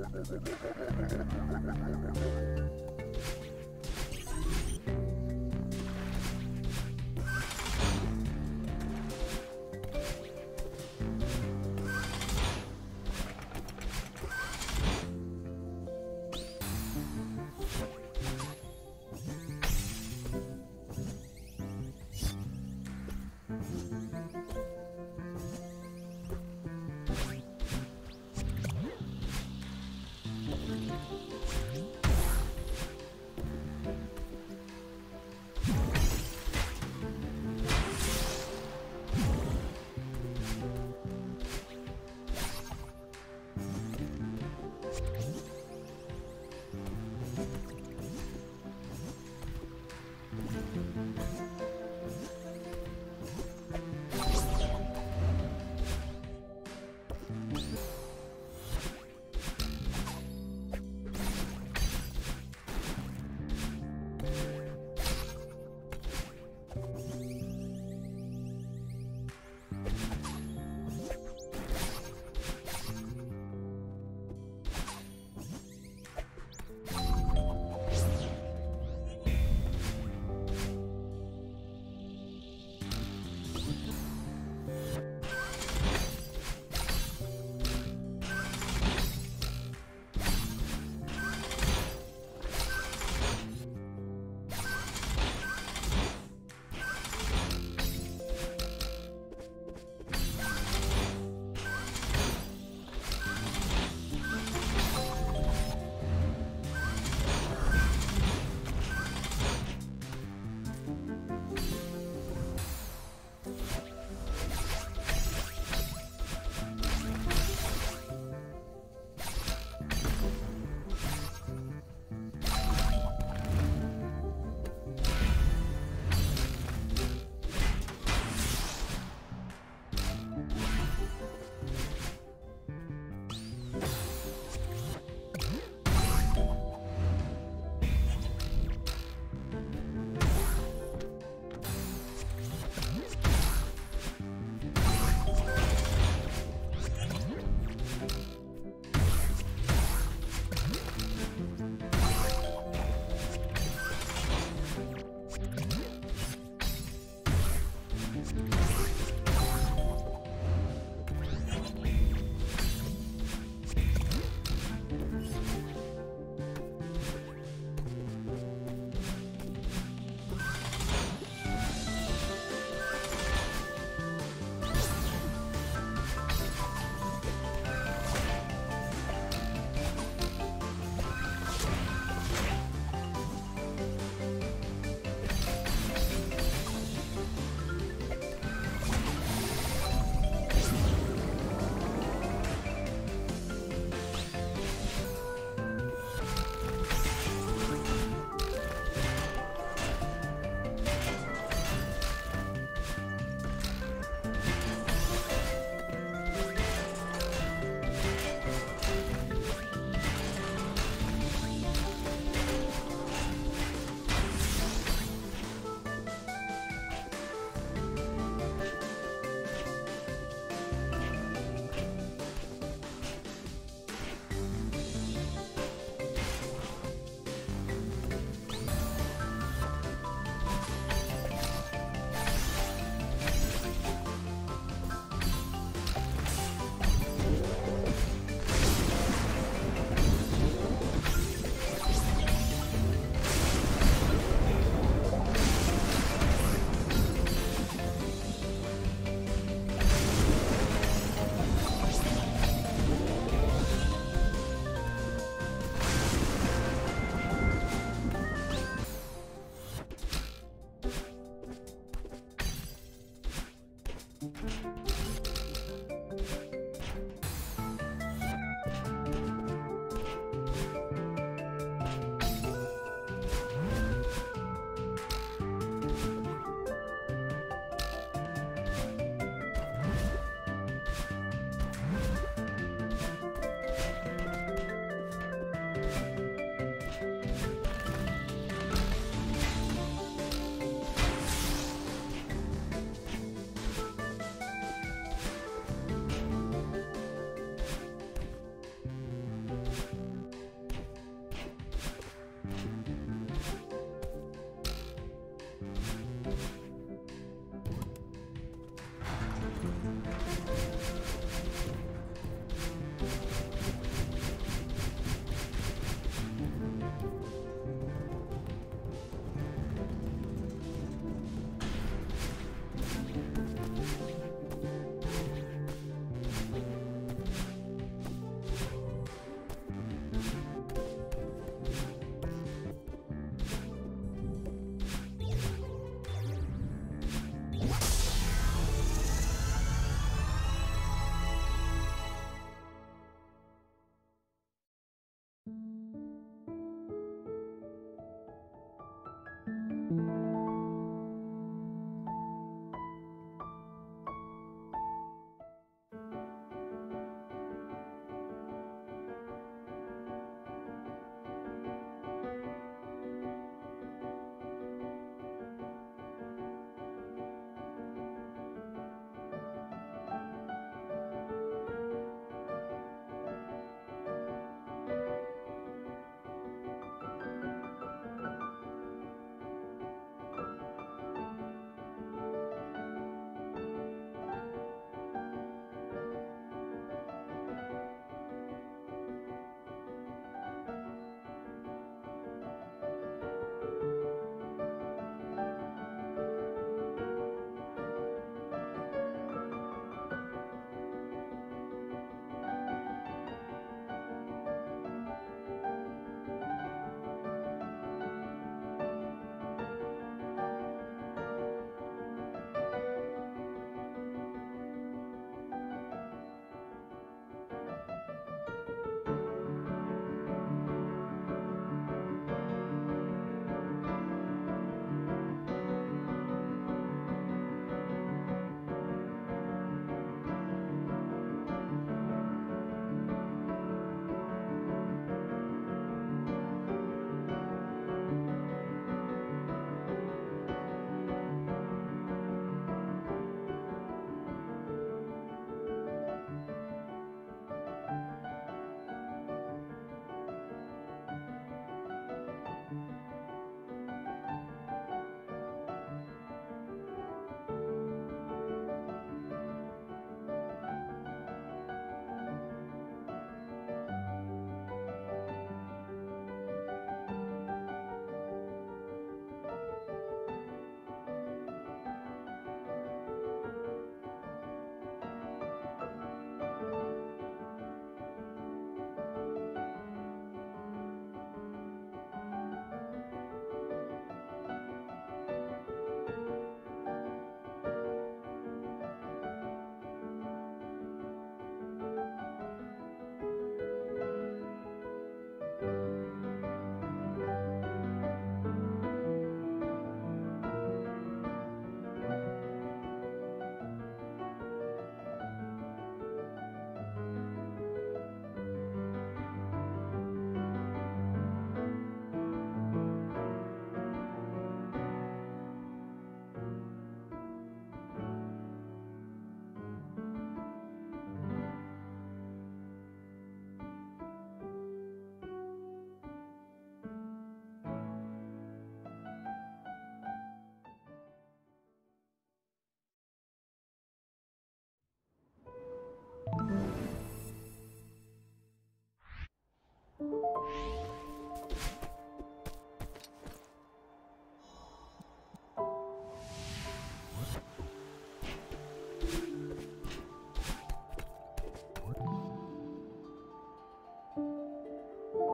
la, la, la,